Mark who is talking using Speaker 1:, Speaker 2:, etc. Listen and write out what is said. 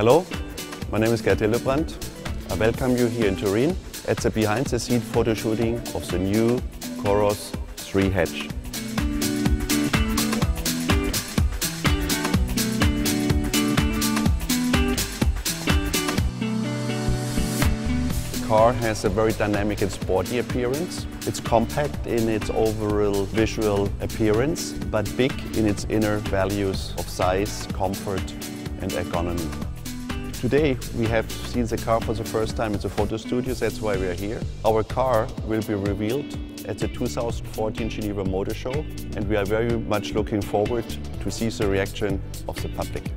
Speaker 1: Hello, my name is Gerd Hillebrand. I welcome you here in Turin at the behind-the-scene photo shooting of the new Qoros 3 hatch. The car has a very dynamic and sporty appearance. It's compact in its overall visual appearance, but big in its inner values of size, comfort and ergonomy. Today we have seen the car for the first time in the photo studio, that's why we are here. Our car will be revealed at the 2014 Geneva Motor Show and we are very much looking forward to see the reaction of the public.